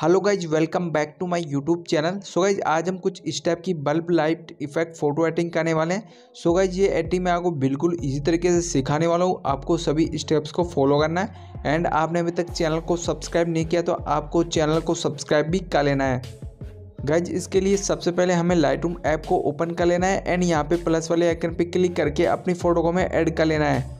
Hello guys welcome back to my YouTube channel. So guys आज हम कुछ इस टाइप की bulb light effect photo editing करने वाले हैं। सो गाइज़ ये एडिटिंग मैं आपको बिल्कुल इजी तरीके से सिखाने वाला हूँ। आपको सभी स्टेप्स को फॉलो करना है। एंड आपने अभी तक चैनल को सब्सक्राइब नहीं किया तो आपको चैनल को सब्सक्राइब भी कर लेना है। गाइज़ इसके लिए सबसे पहले हमें लाइट ऐप को ओपन कर लेना है। एंड यहाँ पर प्लस वाले आइकन पे क्लिक करके अपनी फ़ोटो को हमें ऐड कर लेना है।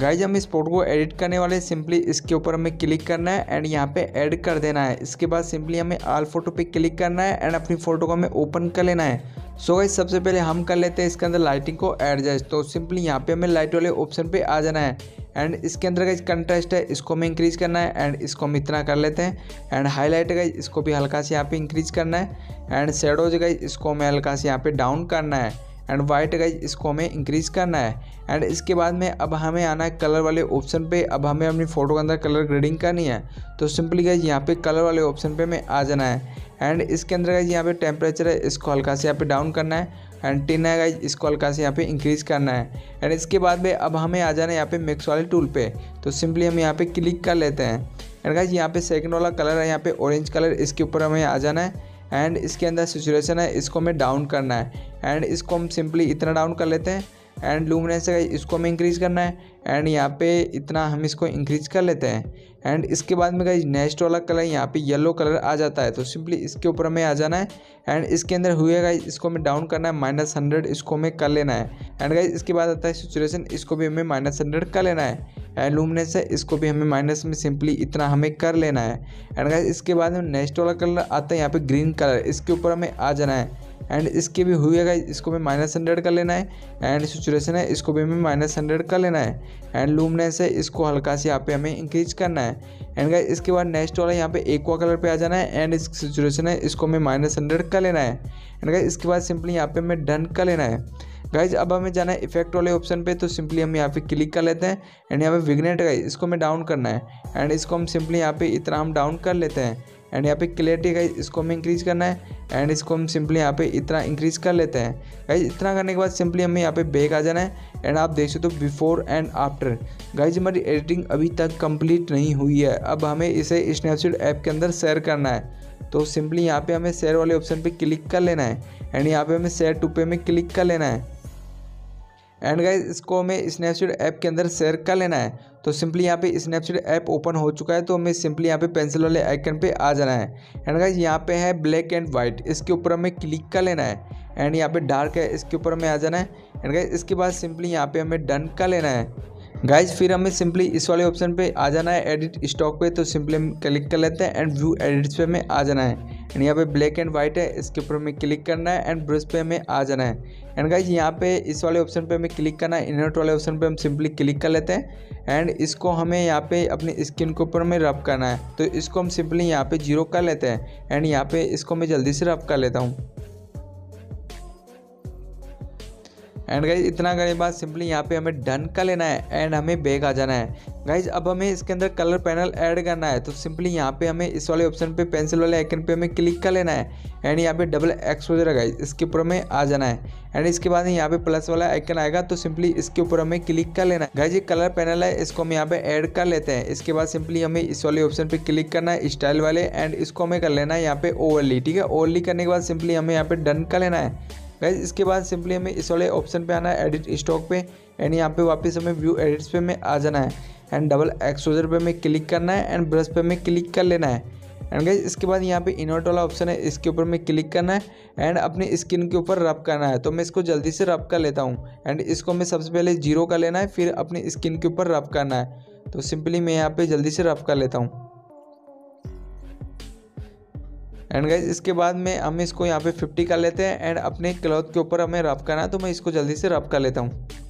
गाइज़ हम इस फ़ोटो को एडिट करने वाले सिंपली इसके ऊपर हमें क्लिक करना है एंड यहाँ पे ऐड कर देना है। इसके बाद सिंपली हमें आल फ़ोटो पे क्लिक करना है एंड अपनी फ़ोटो को हमें ओपन कर लेना है। सो so गाइज़ सबसे पहले हम कर लेते हैं इसके अंदर लाइटिंग को एडजस्ट तो सिंपली यहाँ पे हमें लाइट वाले ऑप्शन पे आ जाना है। एंड इसके अंदर गाइज़ कंट्रास्ट है, इसको हमें इंक्रीज करना है एंड इसको हम इतना कर लेते हैं। एंड हाईलाइट गाइज़ इसको भी हल्का से यहाँ पे इंक्रीज करना है। एंड शेडोज गाइज़ इसको हमें हल्का से यहाँ पे डाउन करना है। एंड वाइट गाइज़ इसको हमें इंक्रीज़ करना है। एंड इसके बाद में अब हमें आना है कलर वाले ऑप्शन पे। अब हमें अपनी फ़ोटो के अंदर कलर ग्रेडिंग करनी है। तो सिंपली गाइज़ यहाँ पे कलर वाले ऑप्शन पे हमें आ जाना है। एंड इसके अंदर गाइज़ यहाँ पे टेम्परेचर है, इसको हल्का से यहाँ पे डाउन करना है। एंड टिन है गाइज़ इसको हल्का से यहाँ पे इंक्रीज़ करना है। एंड इसके बाद में अब हमें आ जाना है यहाँ पे मिक्स वाले टूल पे। तो सिंपली हम यहाँ पे क्लिक कर लेते हैं। एंड गाइज़ यहाँ पे सेकंड वाला कलर है, यहाँ पे ऑरेंज कलर इसके ऊपर हमें आ जाना है। एंड इसके अंदर सिचुएशन है, इसको हमें डाउन करना है। एंड इसको हम सिंपली इतना डाउन कर लेते हैं। एंड लूमनेस है इसको हमें इंक्रीज़ करना है। एंड यहाँ पे इतना हम इसको इंक्रीज कर लेते हैं। एंड इसके बाद में गाइज़ नेक्स्ट वाला कलर यहाँ पे येलो कलर आ जाता है। तो सिंपली इसके ऊपर हमें आ जाना है। एंड इसके अंदर हुए गाइज़ इसको हमें डाउन करना है। माइनस हंड्रेड इसको हमें कर लेना है। एंड गाइज़ इसके बाद आता है सिचुएशन इसको भी हमें माइनस हंड्रेड कर लेना है। एंड लूमनेस है, इसको भी हमें माइनस में सिंपली इतना हमें कर लेना है। एंड गाइज़ इसके बाद में नेक्स्ट वाला कलर आता है यहाँ पे ग्रीन कलर इसके ऊपर हमें आ जाना है। एंड इसके भी हुई है इसको भी माइनस हंड्रेड कर लेना है। एंड सिचुएशन है, इसको भी हमें माइनस हंड्रेड कर लेना है। एंड लूमनेस है, इसको हल्का से यहाँ पे हमें इंक्रीज करना है। एंड गाइस इसके बाद नेक्स्ट वाला यहाँ पे एक्वा कलर पे आ जाना है। एंड इस सिचुएशन है, इसको हमें माइनस हंड्रेड कर लेना है। एंड गाइस इसके बाद सिंपली यहाँ पे हमें डन कर लेना है। गाइज़ अब हमें जाना है इफ़ेक्ट वाले ऑप्शन पे तो सिंपली हम यहाँ पे क्लिक कर लेते हैं एंड यहाँ पे विग्नेट गाइज़ इसको हमें डाउन करना है एंड इसको हम सिंपली यहाँ पे इतना हम डाउन कर लेते हैं एंड यहाँ पे क्लियरिटी गाइज़ इसको हमें इंक्रीज़ करना है एंड इसको हम सिंपली यहाँ पे इतना इंक्रीज़ कर लेते हैं। गाइज़ इतना करने के बाद सिंपली हमें यहाँ पे बैक आ जाना है एंड आप देख सकते हो बिफोर एंड आफ्टर गाइज़ हमारी एडिटिंग अभी तक कंप्लीट नहीं हुई है। अब हमें इसे स्नैपसीड ऐप के अंदर शेयर करना है। तो सिंपली यहाँ पे हमें शेयर वाले ऑप्शन पे क्लिक कर लेना है एंड यहाँ पे हमें शेयर टू पे में क्लिक कर लेना है। एंड गाइज़ इसको हमें स्नैपचैट ऐप के अंदर शेयर कर लेना है। तो सिंपली यहाँ पे स्नैपचैट ऐप ओपन हो चुका है तो हमें सिंपली यहाँ पे पेंसिल वाले आइकन पे आ जाना है। एंड गाइज़ यहाँ पे है ब्लैक एंड वाइट इसके ऊपर हमें क्लिक कर लेना है। एंड यहाँ पे डार्क है, इसके ऊपर हमें आ जाना है। एंड गाइज़ इसके बाद सिंपली यहाँ पे हमें डन कर लेना है। गाइज़ फिर हमें सिंपली इस वाले ऑप्शन पे आ जाना है एडिट स्टॉक पे तो सिंपली हम क्लिक कर लेते हैं एंड व्यू एडिट्स पे हमें आ जाना है। एंड यहाँ पे ब्लैक एंड वाइट है, इसके ऊपर हमें क्लिक करना है एंड ब्रश पे हमें आ जाना है। एंड गाइज़ यहाँ पे इस वाले ऑप्शन पे हमें क्लिक करना है इनर्ट वाले ऑप्शन पे हम सिंपली क्लिक कर लेते हैं। एंड इसको हमें यहाँ पे अपनी स्किन के ऊपर हमें रब करना है। तो इसको हम सिंपली यहाँ पे ज़ीरो कर लेते हैं। एंड यहाँ पे इसको मैं जल्दी से रब कर लेता हूँ। एंड गाइज़ इतना करने के बाद सिंपली यहाँ पे हमें डन कर लेना है एंड हमें बैग आ जाना है। गाइज़ अब हमें इसके अंदर कलर पैनल ऐड करना है तो सिंपली यहाँ पे हमें इस वाले ऑप्शन पे पेंसिल वाले आइकन पे हमें क्लिक कर लेना है। एंड यहाँ पे डबल एक्सपोजर है गाइज़ इसके ऊपर हमें आ जाना है। एंड इसके बाद यहाँ पे प्लस वाला आइकन आएगा तो सिंपली इसके ऊपर हमें क्लिक कर लेना है। गाइज़ ये कलर पैनल है, इसको हम यहाँ पे ऐड कर लेते हैं। इसके बाद सिंपली हमें इस वाले ऑप्शन पे क्लिक करना है स्टाइल वाले एंड इसको हमें कर लेना है यहाँ पे ओवरली ठीक है? ओवरली करने के बाद सिंपली हमें यहाँ पे डन कर लेना है। गाइज़ इसके बाद सिंपली हमें इस वाले ऑप्शन पे आना है एडिट स्टॉक पे एंड यहाँ पे वापस हमें व्यू एडिट्स पे में आ जाना है। एंड डबल एक्सपोजर पे में क्लिक करना है एंड ब्रश पे में क्लिक कर लेना है। एंड गाइज़ इसके बाद यहाँ पे इनवर्ट वाला ऑप्शन है, इसके ऊपर में क्लिक करना है एंड अपनी स्किन के ऊपर रब करना है। तो मैं इसको जल्दी से रब कर लेता हूँ एंड इसको हमें सबसे पहले ज़ीरो कर लेना है, फिर अपनी स्किन के ऊपर रब करना है। तो सिंपली मैं यहाँ पे जल्दी से रब कर लेता हूँ। एंड गाइज़ इसके बाद में हम इसको यहाँ पे 50 कर लेते हैं एंड अपने क्लॉथ के ऊपर हमें रब करना है तो मैं इसको जल्दी से रब कर लेता हूँ।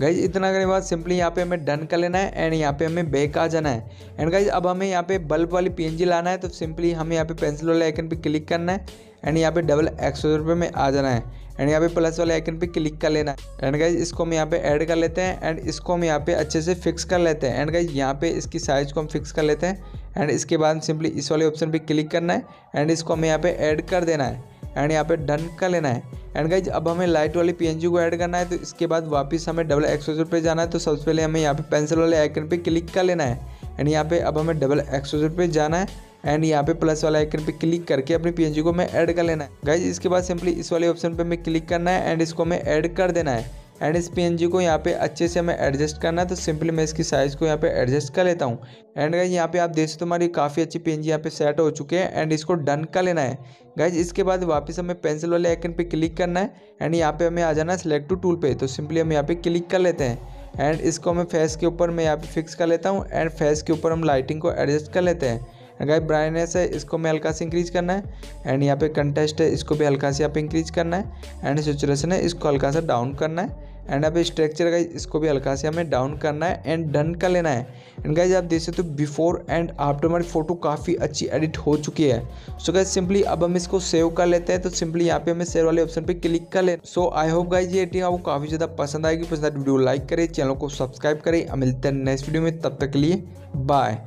गाइज़ इतना करने के बाद सिंपली यहाँ पे हमें डन कर लेना है एंड यहाँ पे हमें बैक आ जाना है एंड गाइज़ अब हमें यहाँ पे बल्ब वाली पीएनजी लाना है तो सिंपली हमें यहाँ पे पेंसिल वाले आइकन पे क्लिक करना है एंड यहाँ पे डबल एक्सोजर पे में आ जाना है एंड यहाँ पे प्लस वाले आइकन पे क्लिक कर लेना है एंड गाइज़ इसको हम यहाँ पे ऐड कर लेते हैं एंड इसको हम यहाँ पे अच्छे से फिक्स कर लेते हैं एंड गाइज़ यहाँ पे इसकी साइज़ को हम फिक्स कर लेते हैं एंड इसके बाद सिंपली इस वाले ऑप्शन पे क्लिक करना है एंड इसको हमें यहाँ पे ऐड कर देना है एंड यहाँ पे डन कर लेना है। एंड गाइज़ अब हमें लाइट वाली पीएनजी को ऐड करना है तो इसके बाद वापस हमें डबल एक्सोजर पे जाना है तो सबसे पहले हमें यहाँ पे पेंसिल वाले आइकन पे क्लिक कर लेना है। एंड यहाँ पे अब हमें डबल एक्सोजर पे जाना है, एंड यहाँ पे प्लस वाला आइकन पे क्लिक करके अपनी पीएनजी को हमें ऐड कर लेना है। गाइज़ इसके बाद सिंपली इस वाले ऑप्शन पे हमें क्लिक करना है, एंड इसको हमें ऐड कर देना है। एंड इस पी को यहाँ पे अच्छे से हमें एडजस्ट करना है तो सिंपली मैं इसकी साइज़ को यहाँ पे एडजस्ट कर लेता हूँ। एंड गाइज़ यहाँ पे आप देख सकते हो हमारी काफ़ी अच्छी पी यहाँ पे सेट हो चुके हैं एंड इसको डन कर लेना है। गाइज़ इसके बाद वापस हमें पेंसिल वाले आइकन पे क्लिक करना है एंड यहाँ पे हमें आ जाना है सिलेक्ट टू टूल पे तो सिंपली हम यहाँ पे क्लिक कर लेते हैं। एंड इसको मैं फेस के ऊपर मैं यहाँ पे फिक्स कर लेता हूँ एंड फेस के ऊपर हम लाइटिंग को एडजस्ट कर लेते हैं। गाइस ब्राइटनेस है, इसको मैं हल्का से इंक्रीज करना है। एंड यहाँ पे कंटेस्ट है, इसको भी हल्का से यहाँ पे इंक्रीज करना है। एंड सिचुएशन है, इसको हल्का सा डाउन करना है। एंड अब स्ट्रक्चर गाइज़ इसको भी हल्का से हमें डाउन करना है एंड डन कर लेना है। एंड गाइज़ आप देख सकते हो बिफोर एंड आफ्टर हमारी फ़ोटो काफ़ी अच्छी एडिट हो चुकी है। सो गाइज़ सिंपली अब हम इसको सेव कर लेते हैं तो सिंपली यहाँ पे हमें सेव वाले ऑप्शन पे क्लिक कर लें सो आई होप गाइज़ ये एडिटिंग आपको काफ़ी ज़्यादा पसंद आएगी। पसंद वीडियो लाइक करें चैनल को सब्सक्राइब करें। मिलते हैं नेक्स्ट वीडियो में, तब तक के लिए बाय